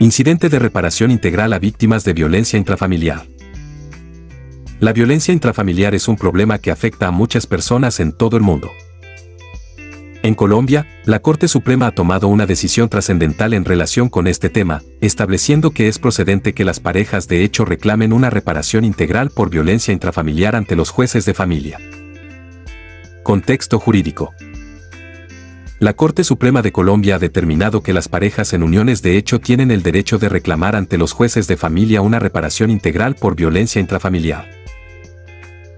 Incidente de reparación integral a víctimas de violencia intrafamiliar. La violencia intrafamiliar es un problema que afecta a muchas personas en todo el mundo. En Colombia, la Corte Suprema ha tomado una decisión trascendental en relación con este tema, estableciendo que es procedente que las parejas de hecho reclamen una reparación integral por violencia intrafamiliar ante los jueces de familia. Contexto jurídico. La Corte Suprema de Colombia ha determinado que las parejas en uniones de hecho tienen el derecho de reclamar ante los jueces de familia una reparación integral por violencia intrafamiliar.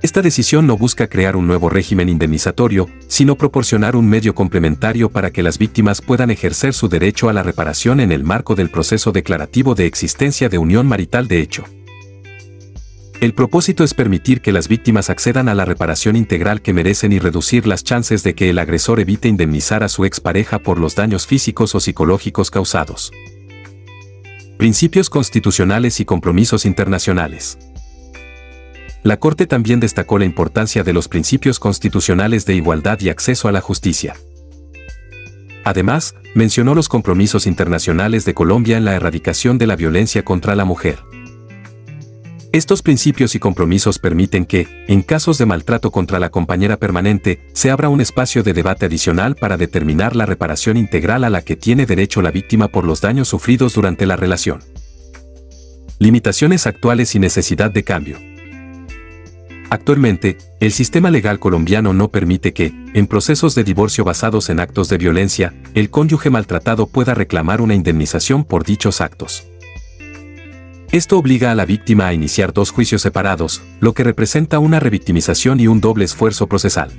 Esta decisión no busca crear un nuevo régimen indemnizatorio, sino proporcionar un medio complementario para que las víctimas puedan ejercer su derecho a la reparación en el marco del proceso declarativo de existencia de unión marital de hecho. El propósito es permitir que las víctimas accedan a la reparación integral que merecen y reducir las chances de que el agresor evite indemnizar a su expareja por los daños físicos o psicológicos causados. Principios constitucionales y compromisos internacionales. La Corte también destacó la importancia de los principios constitucionales de igualdad y acceso a la justicia. Además, mencionó los compromisos internacionales de Colombia en la erradicación de la violencia contra la mujer. Estos principios y compromisos permiten que, en casos de maltrato contra la compañera permanente, se abra un espacio de debate adicional para determinar la reparación integral a la que tiene derecho la víctima por los daños sufridos durante la relación. Limitaciones actuales y necesidad de cambio. Actualmente, el sistema legal colombiano no permite que, en procesos de divorcio basados en actos de violencia, el cónyuge maltratado pueda reclamar una indemnización por dichos actos. Esto obliga a la víctima a iniciar dos juicios separados, lo que representa una revictimización y un doble esfuerzo procesal.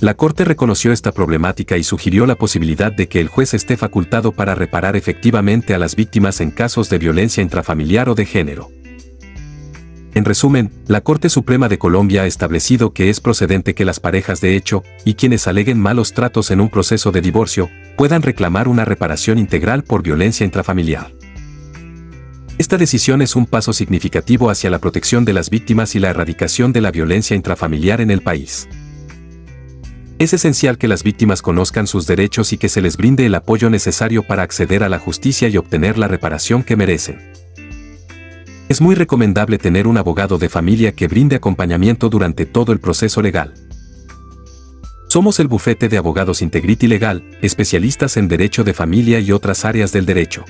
La Corte reconoció esta problemática y sugirió la posibilidad de que el juez esté facultado para reparar efectivamente a las víctimas en casos de violencia intrafamiliar o de género. En resumen, la Corte Suprema de Colombia ha establecido que es procedente que las parejas de hecho, y quienes aleguen malos tratos en un proceso de divorcio, puedan reclamar una reparación integral por violencia intrafamiliar. Esta decisión es un paso significativo hacia la protección de las víctimas y la erradicación de la violencia intrafamiliar en el país. Es esencial que las víctimas conozcan sus derechos y que se les brinde el apoyo necesario para acceder a la justicia y obtener la reparación que merecen. Es muy recomendable tener un abogado de familia que brinde acompañamiento durante todo el proceso legal. Somos el bufete de abogados Integrity Legal, especialistas en derecho de familia y otras áreas del derecho.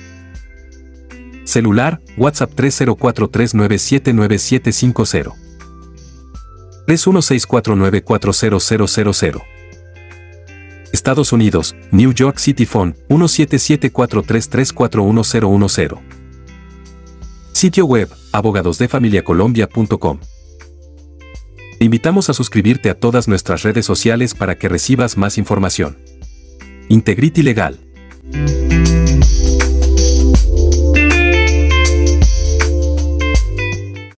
Celular, WhatsApp 3043979750. 316494000. Estados Unidos, New York City Phone, 177433411010. Sitio web, abogadosdefamiliacolombia.com. Te invitamos a suscribirte a todas nuestras redes sociales para que recibas más información. Integrity Legal.